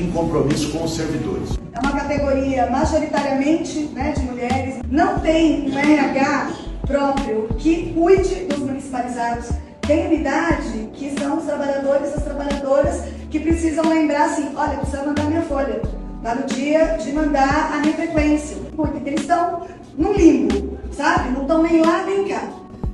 em compromisso com os servidores. É uma categoria majoritariamente né, de mulheres, não tem um RH próprio que cuide dos municipalizados. Tem unidade que são os trabalhadores e as trabalhadoras que precisam lembrar assim, olha, precisa mandar minha folha. Está no dia de mandar a minha frequência. Porque eles estão no limbo, sabe? Não estão nem lá nem cá.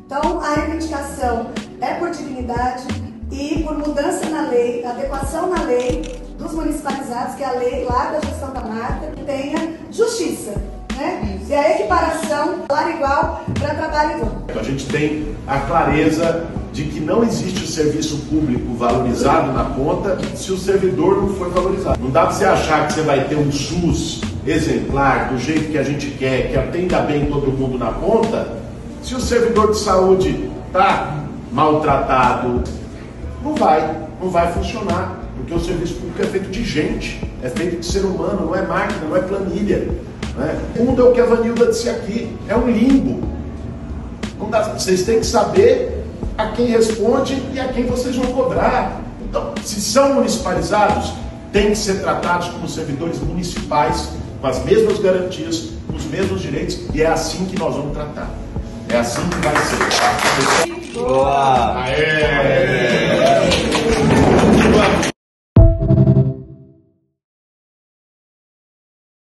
Então, a reivindicação é por dignidade e por mudança na lei, adequação na lei dos municipalizados, que é a lei lá da gestão da marca, que tenha justiça. Né? E a equiparação, salário igual para trabalho igual. A gente tem a clareza de que não existe o serviço público valorizado na conta se o servidor não for valorizado. Não dá para você achar que você vai ter um SUS exemplar, do jeito que a gente quer, que atenda bem todo mundo na ponta, se o servidor de saúde está maltratado, não vai, não vai funcionar. Porque o serviço público é feito de gente, é feito de ser humano, não é máquina, não é planilha. Né? O mundo é o que a Vanilda disse aqui, é um limbo. Dá, vocês têm que saber a quem responde e a quem vocês vão cobrar. Então, se são municipalizados, têm que ser tratados como servidores municipais, com as mesmas garantias, com os mesmos direitos, e é assim que nós vamos tratar. É assim que vai ser. Boa! Aê!